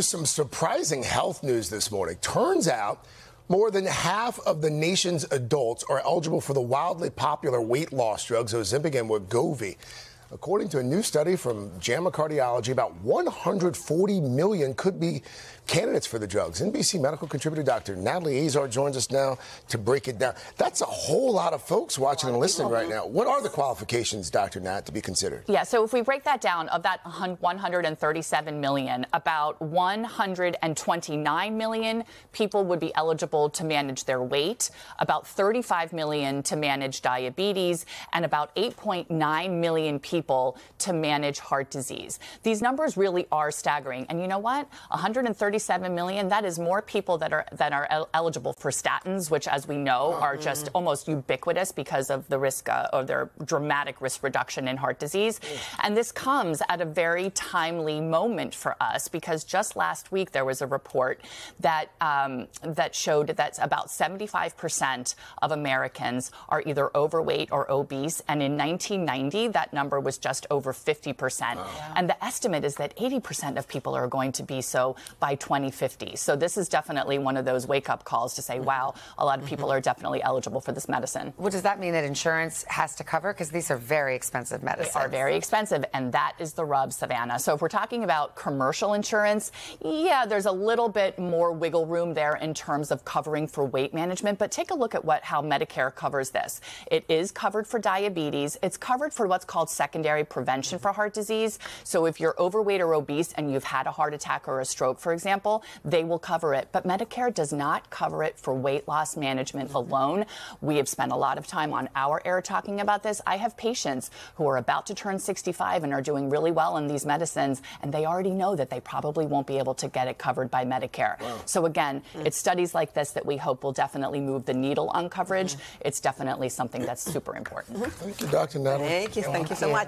Some surprising health news this morning. Turns out more than half of the nation's adults are eligible for the wildly popular weight loss drugs Ozempic and Wegovy. According to a new study from JAMA Cardiology, about 140 million could be candidates for the drugs. NBC medical contributor Dr. Natalie Azar joins us now to break it down. That's a whole lot of folks watching and listening right now. What are the qualifications, Dr. Nat, to be considered? Yeah, so if we break that down, of that 137 million, about 129 million people would be eligible to manage their weight, about 35 million to manage diabetes, and about 8.9 million people people to manage heart disease. These numbers really are staggering. And you know what? 137 million, that is more people that are that are el- eligible for statins, which as we know are mm-hmm. just almost ubiquitous because of the risk uh, or their dramatic risk reduction in heart disease. And this comes at a very timely moment for us because just last week there was a report that um, that showed that about 75% of Americans are either overweight or obese, and in 1990 that number was just over 50%. Wow. And the estimate is that 80% of people are going to be so by 2050. So this is definitely one of those wake up calls to say, wow, a lot of people mm-hmm. are definitely eligible for this medicine. What does that mean that insurance has to cover? Because these are very expensive medicines. They are very expensive, and that is the rub, Savannah. So if we're talking about commercial insurance, yeah, there's a little bit more wiggle room there in terms of covering for weight management. But take a look at what how Medicare covers this. It is covered for diabetes. It's covered for what's called secondary secondary prevention for heart disease. So if you're overweight or obese and you've had a heart attack or a stroke, for example, they will cover it. But Medicare does not cover it for weight loss management alone. We have spent a lot of time on our air talking about this. I have patients who are about to turn 65 and are doing really well on these medicines, and they already know that they probably won't be able to get it covered by Medicare. Wow. So again, mm. it's studies like this that we hope will definitely move the needle on coverage. Mm. It's definitely something that's super important. Thank you, Dr. Natalie. Thank you. Thank you so much